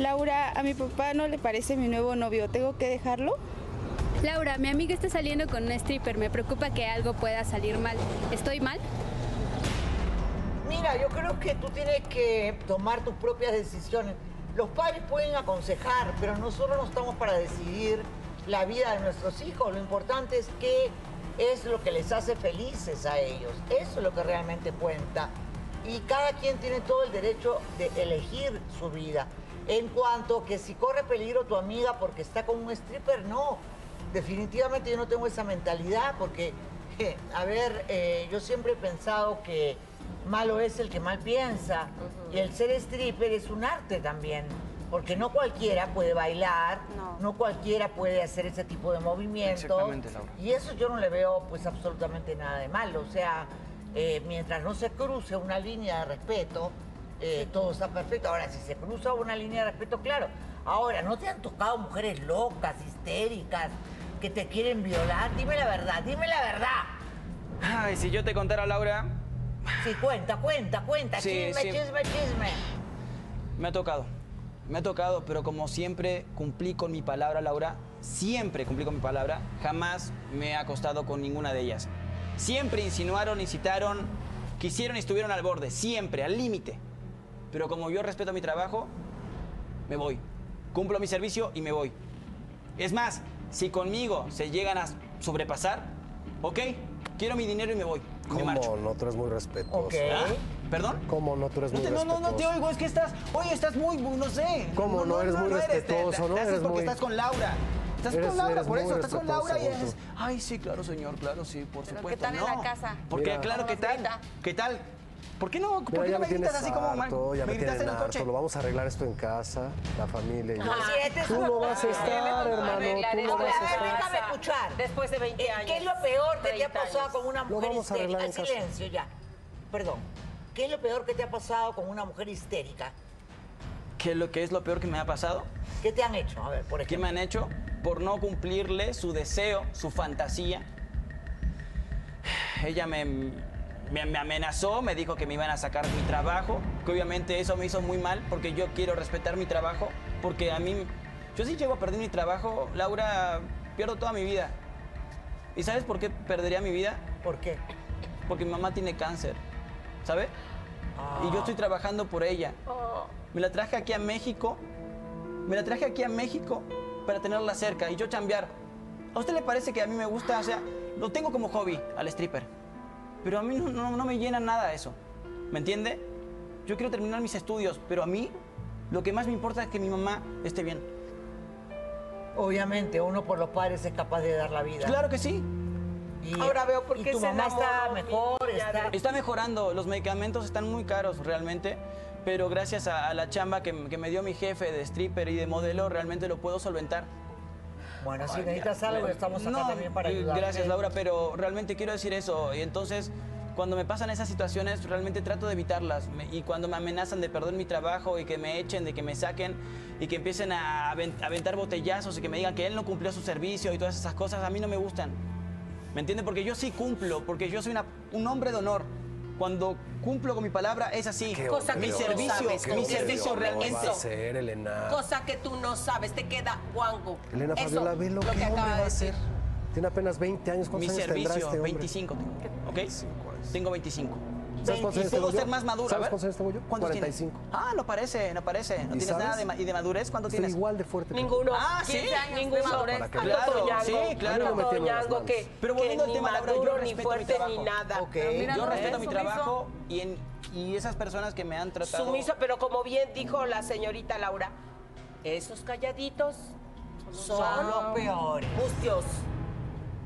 Laura, a mi papá no le parece mi nuevo novio, ¿tengo que dejarlo? Laura, mi amiga está saliendo con un stripper. Me preocupa que algo pueda salir mal. ¿Estoy mal? Mira, yo creo que tú tienes que tomar tus propias decisiones. Los padres pueden aconsejar, pero nosotros no estamos para decidir la vida de nuestros hijos. Lo importante es qué es lo que les hace felices a ellos. Eso es lo que realmente cuenta. Y cada quien tiene todo el derecho de elegir su vida. En cuanto que si corre peligro tu amiga porque está con un stripper, no. Definitivamente yo no tengo esa mentalidad porque, je, a ver, eh, yo siempre he pensado que malo es el que mal piensa. Y el ser stripper es un arte también. Porque no cualquiera puede bailar, no, cualquiera puede hacer ese tipo de movimientos. Exactamente, Laura. Y eso yo no le veo pues absolutamente nada de malo. O sea, eh, mientras no se cruce una línea de respeto, eh, todo está perfecto. Ahora, si se cruza una línea de respeto, claro. Ahora, ¿no te han tocado mujeres locas, histéricas, que te quieren violar? Dime la verdad, dime la verdad. Ay, si yo te contara, Laura, Sí, cuenta, cuenta, cuenta. Sí, chisme, sí. chisme, chisme. me ha tocado. Me ha tocado, pero como siempre cumplí con mi palabra, Laura, siempre cumplí con mi palabra, jamás me he acostado con ninguna de ellas. Siempre insinuaron, incitaron, quisieron y estuvieron al borde, siempre, al límite. Pero como yo respeto mi trabajo, me voy. Cumplo mi servicio y me voy. Es más, si conmigo se llegan a sobrepasar, ok, quiero mi dinero y me voy. Me ¿Cómo marcho. no? Tú eres muy respetuoso. Ok. ¿Ah? ¿Perdón? ¿Cómo no? Tú eres No muy no, no, no te respetuoso. oigo, es que estás, oye, estás muy, muy, no sé. ¿Cómo no? Eres muy respetuoso, te- ¿no? te Eres porque muy- estás con Laura. Estás Eres- con Laura, por eso, estás con Laura y respetuoso, eres, ay, sí, claro, señor, claro, sí, por Pero supuesto. ¿qué tal en no. la casa? Porque, Mira. claro, ¿qué ¿Cómo nos tal? ¿Qué tal? ¿Por qué no, por qué ya no me me gritas tienes así como harto, ya me gritas tienes en el harto. coche? Lo vamos a arreglar esto en casa, la familia y yo. Sí, este es Tú no vas a Ah, estar, hermano. Tú no esto A ver, vas a estar. déjame escuchar. Después de 20 Eh, años. ¿Qué es lo peor que te ha 30 pasado con una Lo mujer vamos a arreglar histérica? en casa. Silencio ya. Perdón. ¿Qué es lo peor que te ha pasado con una mujer histérica? ¿Qué es lo que es lo peor que me ha pasado? ¿Qué te han hecho? A ver, por ¿Qué ejemplo. me han hecho? Por no cumplirle su deseo, su fantasía. Ella me, me, me amenazó, me dijo que me iban a sacar mi trabajo, que obviamente eso me hizo muy mal porque yo quiero respetar mi trabajo, porque a mí, yo si llego a perder mi trabajo, Laura, pierdo toda mi vida. ¿Y sabes por qué perdería mi vida? ¿Por qué? Porque mi mamá tiene cáncer, ¿sabe? Ah. Y yo estoy trabajando por ella. Me la traje aquí a México. Me la traje aquí a México para tenerla cerca y yo chambear. ¿A usted le parece que a mí me gusta? O sea, lo tengo como hobby al stripper. Pero a mí no, no- no me llena nada eso. ¿Me entiende? Yo quiero terminar mis estudios, pero a mí lo que más me importa es que mi mamá esté bien. Obviamente, uno por los padres es capaz de dar la vida. Claro que sí. Y, Ahora veo por y qué tu se mamá está mejor, está... Está mejorando, los medicamentos están muy caros realmente, pero gracias a, a la chamba que, que me dio mi jefe de stripper y de modelo, realmente lo puedo solventar. Bueno, si necesitas algo, estamos acá No, también para ayudarte. Gracias, Laura, pero realmente quiero decir eso. Y entonces, cuando me pasan esas situaciones, realmente trato de evitarlas. Y cuando me amenazan de perder mi trabajo y que me echen, de que me saquen y que empiecen a aven- aventar botellazos y que me digan que él no cumplió su servicio y todas esas cosas, a mí no me gustan. ¿Me entienden? Porque yo sí cumplo, porque yo soy una- un hombre de honor. Cuando cumplo con mi palabra, es así. Cosa que mi tú no servicio, sabes, mi servicio realmente. va a ser, Elena. Cosa que tú no sabes, te queda guango. Elena Fabiola, ve lo, que acaba de decir. Tiene apenas 20 años. Mi ¿Cuántos años tendrá servicio, este hombre? 25 tengo. ¿Ok? 25 años. Tengo 25. ¿Sabes cuántos años tengo yo? ser más maduro. ¿Sabes cuántos años tengo yo? ¿Cuántos tienes? 45. Ah, no parece, no parece. No ¿Y tienes sabes? nada de, ma- ¿Y de madurez cuánto Estoy tienes? igual de fuerte. Ninguno. Ah, ¿sí? 15 años Ninguno. madurez. Claro, sí, claro. no que, manos. Pero volviendo al tema, Laura, yo maduro, ni respeto mi fuerte, trabajo. ni nada. Yo respeto es mi trabajo y, en- y esas personas que me han tratado... Sumiso, pero como bien dijo la señorita Laura, esos calladitos son, Son los peores.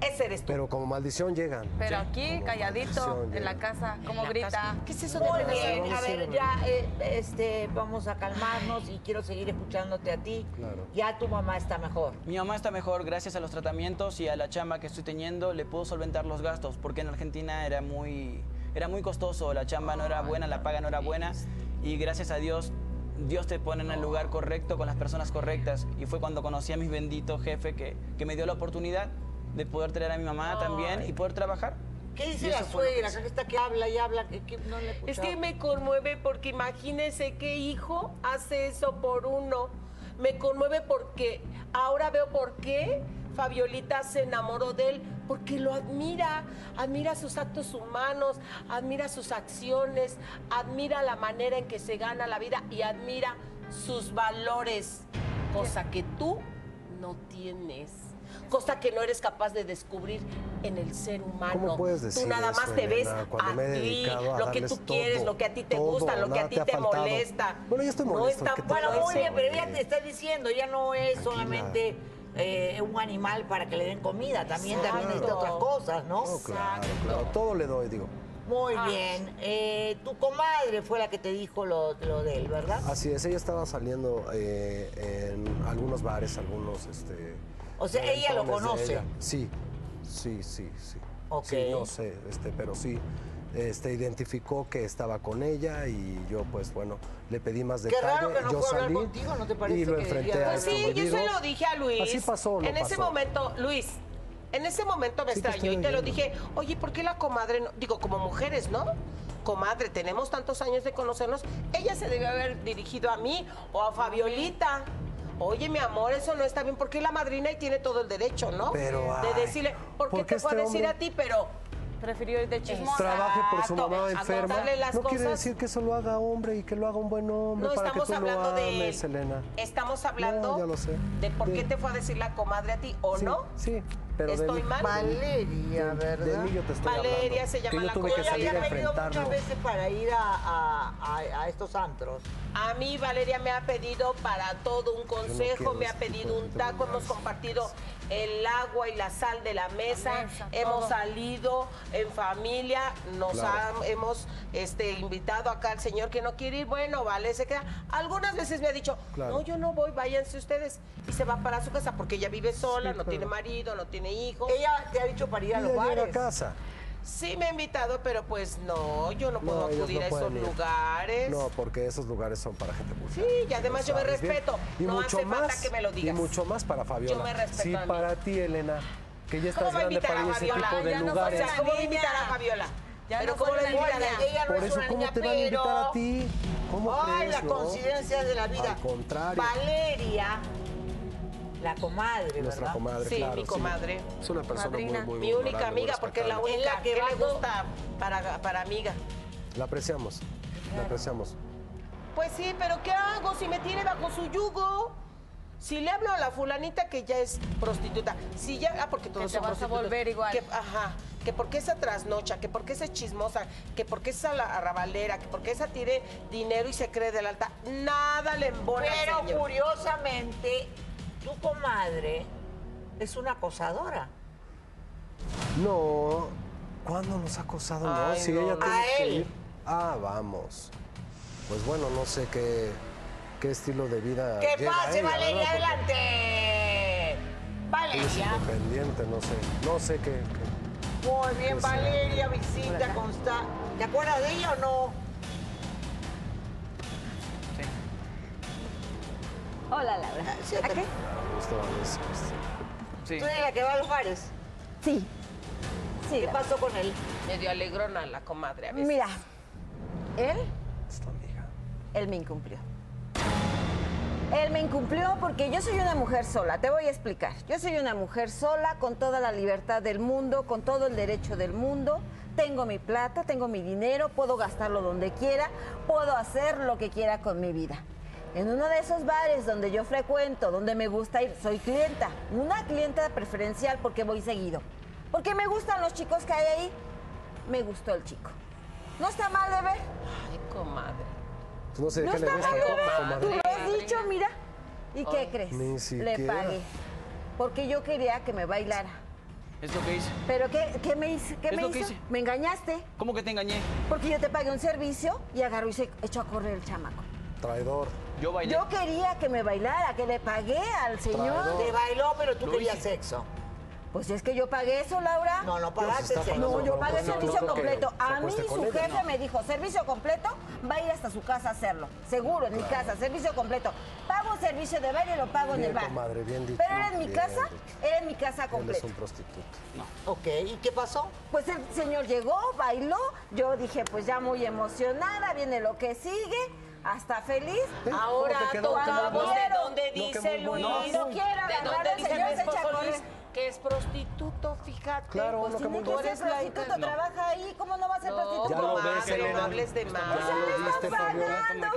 Ese eres tú. Pero como maldición llegan. Pero aquí, Como calladito, en la casa, como la grita. casa. ¿Qué es eso de Muy bien, a Vamos a ver, ya eh, este, vamos a calmarnos y quiero seguir escuchándote a ti. Claro. Ya tu mamá está mejor. Mi mamá está mejor gracias a los tratamientos y a la chamba que estoy teniendo. Le puedo solventar los gastos porque en Argentina era muy, era muy costoso. La chamba no era buena, la paga no era buena. Y gracias a Dios, Dios te pone en el lugar correcto con las personas correctas. Y fue cuando conocí a mi bendito jefe que, que me dio la oportunidad de poder traer a mi mamá también y poder trabajar. ¿Qué dice la que suegra? Acá está que habla y habla, que, que no le Es que me conmueve porque imagínese qué hijo hace eso por uno. Me conmueve porque ahora veo por qué Fabiolita se enamoró de él, porque lo admira, admira sus actos humanos, admira sus acciones, admira la manera en que se gana la vida y admira sus valores, cosa que tú no tienes. Cosa que no eres capaz de descubrir en el ser humano. ¿Cómo puedes decir Tú nada eso, más te ves Elena, a ti, a lo que tú quieres, todo, lo que a ti te todo, gusta, lo que a ti te molesta. Bueno, ya estoy No molesto, está ¿qué te Bueno, muy bien, pero ella hombre? te está diciendo, ella no es solamente eh, un animal para que le den comida, también, también necesita Exacto. otras cosas, ¿no? No, claro, claro, todo le doy, digo. Muy bien. Eh, tu comadre fue la que te dijo lo, lo de él, ¿verdad? Así es, ella estaba saliendo eh, en algunos bares, algunos, este... O sea, ella lo conoce. ella. Sí, sí, sí, sí. Ok. Sí, no sé, este, pero sí. Este, identificó que estaba con ella y yo, pues bueno, le pedí más Qué detalle. raro que no yo hablar contigo, ¿no te parece Y lo que enfrenté a Pues sí, yo se lo dije a Luis. Así pasó, no En ese momento, Luis, en ese momento me Sí, extrañó y te lo dije, oye, ¿por qué la comadre, no? digo, como mujeres, ¿no? Comadre, tenemos tantos años de conocernos, ella se debe haber dirigido a mí o a Fabiolita. Oye, mi amor, eso no está bien, porque es la madrina y tiene todo el derecho, ¿no? Pero, de ay, decirle, ¿por qué ¿por te qué fue a este decir hombre- a ti? Pero prefirió ir de chismosa. trabaje por su mamá enferma. No quiere cosas. decir que eso lo haga hombre y que lo haga un buen hombre No para que estamos tú lo hablando de ames, Elena. Estamos hablando No, ya lo sé. de por qué De- te fue a decir la comadre a ti o Sí, no. Sí, pero Estoy mal. Valeria, de, ¿verdad? de mí yo te estoy Valeria hablando. se llama que yo la tuve que salir a ha venido muchas enfrentarlo. veces para ir a, a- a- a estos antros. A mí Valeria me ha pedido para todo un consejo, me ha pedido un taco, hemos compartido el agua y la sal de la mesa, hemos salido en familia, nos Claro. ha- hemos este, invitado acá al señor que no quiere ir, bueno, vale, se queda. Algunas veces me ha dicho, Claro. no, yo no voy, váyanse ustedes. Y se va para su casa porque ella vive sola, Sí, no tiene marido, no tiene hijos. Ella te ha dicho para ir a los a casa. Sí me ha invitado, pero pues no, yo no puedo No, acudir no a esos ir. lugares. No, porque esos lugares son para gente vulgar. Sí, y además yo me bien. respeto. Y No mucho hace falta más, que me lo digas. Y mucho más para Fabiola. Yo me respeto Sí, a mí. para ti, Elena. Que ya ¿Cómo estás a grande invitar para a ir a ese tipo de Ya no lugares. una ¿cómo a invitar a Fabiola? Ya Pero no ¿cómo la una invitará? niña. Ella no Por es eso, una ¿cómo niña, te van a invitar pero- a ti? ¿Cómo Ay, crees, las no? coincidencias de la vida. Al contrario. Valeria, la comadre, Nuestra ¿verdad? comadre, Sí, claro. mi comadre. Es una persona Madrina. muy, muy, Mi única amiga, porque es la única que que, le gusta para, para amiga. La apreciamos. La apreciamos. Pues sí, pero ¿qué hago si me tiene bajo su yugo? Si le hablo a la fulanita que ya es prostituta, si ya, ah, porque todos te son vas a volver igual. Que, ajá, que porque esa trasnocha, que porque esa es chismosa, que porque esa la arrabalera, que porque esa tiene dinero y se cree del alta, nada le embona, Pero señor. curiosamente, tu comadre es una acosadora. No. ¿Cuándo nos ha acosado? no, si no, ella no. tiene A que él. ir. Ah, vamos. Pues bueno, no sé qué, qué estilo de vida. ¡Que lleva pase, ella, Valeria, adelante! Ella es Valeria. independiente, no sé. No sé qué. qué- Muy bien. Valeria, visita consta. ¿Te acuerdas de ella o no? Hola, Laura. Sí, ¿A qué? Este. Sí. Tú eres la que va a los bares. Sí. Sí, ¿Qué pasó con él? Medio alegrona la comadre a veces. Mira, él, Es tu amiga. él me incumplió. Él me incumplió porque yo soy una mujer sola, te voy a explicar. Yo soy una mujer sola, con toda la libertad del mundo, con todo el derecho del mundo. Tengo mi plata, tengo mi dinero, puedo gastarlo donde quiera, puedo hacer lo que quiera con mi vida. En uno de esos bares donde yo frecuento, donde me gusta ir, soy clienta, una clienta preferencial porque voy seguido. Porque me gustan los chicos que hay ahí, me gustó el chico. No está mal de ver. Ay, comadre. Pues no sé de No qué le está gusta. mal de ¿no, ver. comadre? Tú lo has dicho, mira. ¿Y qué crees? Ni Le pagué. Porque yo quería que me bailara. Es lo que hice. ¿Pero qué, qué me, hice, qué Es me lo que hizo? hice. Me engañaste. ¿Cómo que te engañé? Porque yo te pagué un servicio y agarró y se echó a correr el chamaco. Traidor. Yo quería que me bailara, que le pagué al señor. Traidor. Te bailó, pero tú Luis. querías sexo. Pues es que yo pagué eso, Laura. No, no pagaste sexo. No, yo pagué el servicio completo. A mí su jefe me dijo, servicio completo, va a ir hasta su casa a hacerlo. Seguro, en mi casa, servicio completo. Pago servicio de baile, lo pago en el bar. Madre, bien dicho, Pero era en mi casa, era en mi casa completo. Él es un prostituto. No. Ok, ¿y qué pasó? Pues el señor llegó, bailó, yo dije, pues ya muy emocionada, viene lo que sigue hasta feliz. Ahora tocamos de donde dice Luis. De que es prostituto, fíjate. Claro, pues que tú prostituto, trabaja ahí, ¿cómo no va a ser prostituto? Ya lo ves, no hables de más. No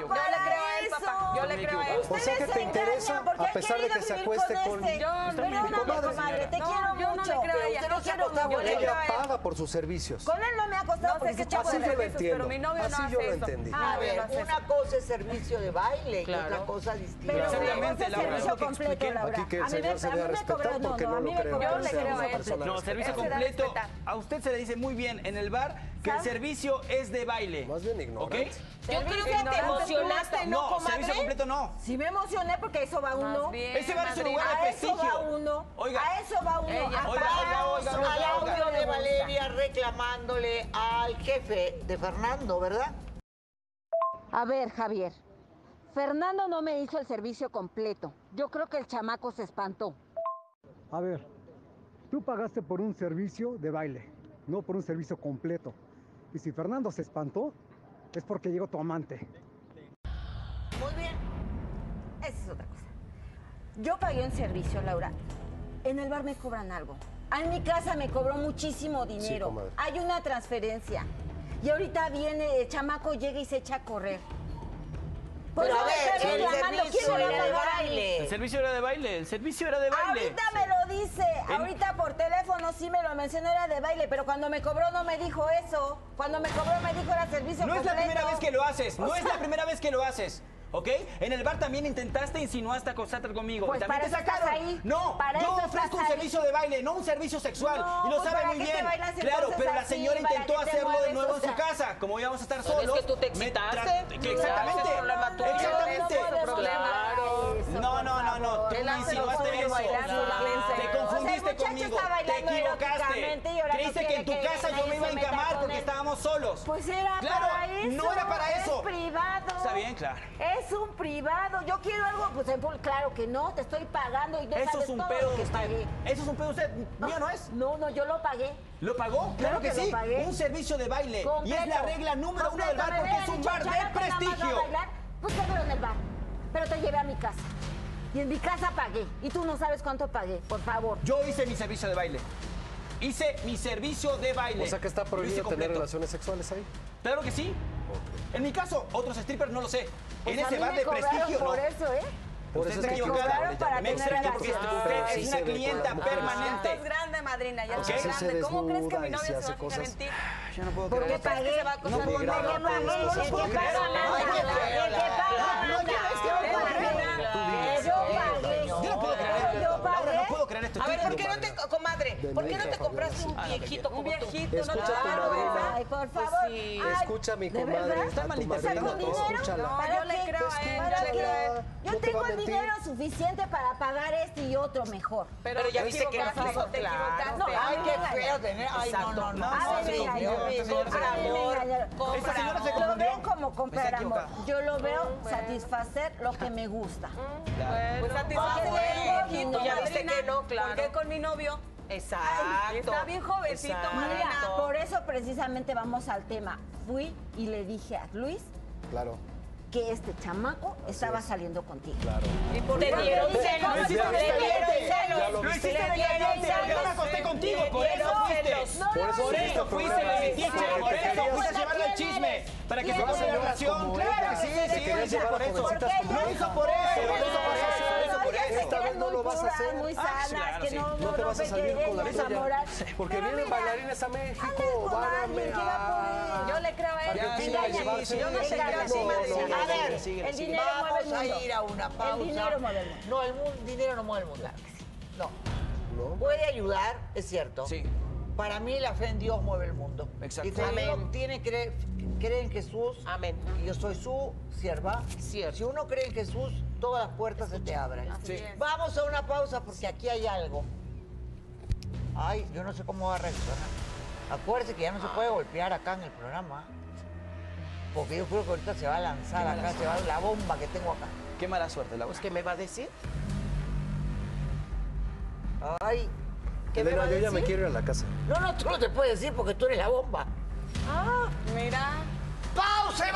yo le creo a él. O sea que te interesa a pesar de que se acueste con... Este. Pero no, no, comadre, te no, quiero yo no le creo a ella. Ella. Paga por sus servicios. Con él no me ha acostado no, sé qué así yo lo entiendo. Pero mi novio así yo lo entendí. A ver, una cosa es servicio de baile y otra cosa distinta. Pero obviamente, la verdad es lo que expliqué. Que el señor se no lo. Yo le creo a él. No, servicio completo. A usted se le dice muy bien en el bar que el servicio es de baile. Más bien ignorante. ¿Ok? Yo creo que te emocionaste, ¿no, No, comadre? servicio completo no. Sí me emocioné porque a eso va uno. Bien, Ese bar es un lugar de a eso va uno. Oiga. A eso va uno. Ella. A Oiga, oiga, oiga, Al audio de Valeria reclamándole al jefe de Fernando, ¿verdad? A ver, Javier. Fernando no me hizo el servicio completo. Yo creo que el chamaco se espantó. A ver, tú pagaste por un servicio de baile, no por un servicio completo. Y si Fernando se espantó, es porque llegó tu amante. Muy bien. Esa es otra cosa. Yo pagué un servicio, Laura. En el bar me cobran algo. Ah, en mi casa me cobró muchísimo dinero. Hay una transferencia. Y ahorita viene el chamaco, llega y se echa a correr. Pero el servicio era de baile. El servicio era de baile. Ahorita me lo dice, ahorita por teléfono hermano sí me lo mencionó, era de baile, pero cuando me cobró no me dijo eso. Cuando me cobró me dijo era servicio No completo. es la primera vez que lo haces, no es la primera vez que lo haces. ¿Ok? En el bar también intentaste, insinuaste, acostarte conmigo. Pues también te sacaron. Ahí. No, para yo ofrezco un servicio de baile, no un servicio sexual. Y lo pues muy bien. Claro, pero la señora intentó hacerlo de nuevo en su casa. Como íbamos a estar solos. Es que tú te excitaste. Exactamente. Exactamente. No, no, no, no. Tú me insinuaste eso conmigo. Te equivocaste. Creíste no que en tu casa yo me iba a encamar porque estábamos solos. Pues era claro, para eso. No era para eso. Es privado. Está bien, claro. Es un privado. Yo quiero algo, pues claro que no, te estoy pagando y yo Eso es un pedo que usted. Eso es un pedo usted. Mío no es. No, no, yo lo pagué. ¿Lo pagó? Claro, que, sí. Un servicio de baile. Y es la regla número uno del bar porque es un bar de prestigio. Pues en el bar. Pero te llevé a mi casa. Y en mi casa pagué. Y tú no sabes cuánto pagué, por favor. Yo hice mi servicio de baile. Hice mi servicio de baile. O sea que está prohibido tener relaciones sexuales ahí. Claro que sí. En mi caso, otros strippers no lo sé. Pues en ese bar de prestigio. Por eso, ¿eh? Por eso es equivocada. Me extraño porque usted es una clienta permanente. Ya grande, madrina, ya okay. grande. ¿Cómo crees que mi novia se, se va a fijar en? Yo no puedo creer. Porque pagué. No puedo creer. No puedo creer. ¿por qué no te, comadre? ¿Por qué no te compraste ah, un viejito? Un viejito, no Ay, por pues favor. Escucha mi comadre. Está malinterpretando. Yo le creo a él. Yo tengo el dinero suficiente para pagar este y otro mejor. Pero ya viste que no te equivocaste. Ay, qué feo tener. Ay, no, no, no. Lo veo como comprar amor. Yo lo veo satisfacer lo que me gusta. Pues satisfacer. Ya viste que no, claro con mi novio. Exacto. Ay, está bien jovencito, exacto. Por eso precisamente vamos al tema. Fui y le dije a Luis. Claro que este chamaco Así estaba es. saliendo contigo. Claro. Y por te dieron celos. Te dieron celos. No hiciste de Yo me acosté contigo, por eso fuiste. Por eso fuiste, me metiste. Por eso fuiste a llevarle el chisme. Para que se pase la. Claro, sí, sí, por eso. Hizo por eso. No hizo por eso. Esta vez no lo vas a hacer. Muy ah, sanas, que no, no, te vas a salir con la tuya. Porque vienen bailarines a México, van a... Yo le creo a él. Yo no sé A ver, el dinero vamos a ir. El dinero mueve el mundo. No, el dinero no mueve el mundo. No. Puede ayudar, es cierto. Sí. Para mí la fe en Dios mueve el mundo. Exactamente. Y Amén. tiene cree, cree en Jesús. Amén. y Yo soy su sierva. Cierto. Si uno cree en Jesús, todas las puertas se te abran. Vamos a una pausa porque aquí hay algo. Ay, yo no sé cómo va a reaccionar. Acuérdese que ya no se puede golpear acá en el programa. Porque yo creo que ahorita se va a lanzar acá, se va a la bomba que tengo acá. Qué mala suerte, la Pues que me va a decir. Ay. ¿Qué Elena, me va a yo ya me quiero ir a la casa. No, no, tú no te puedes decir porque tú eres la bomba. Ah, mira. ¡Pausa y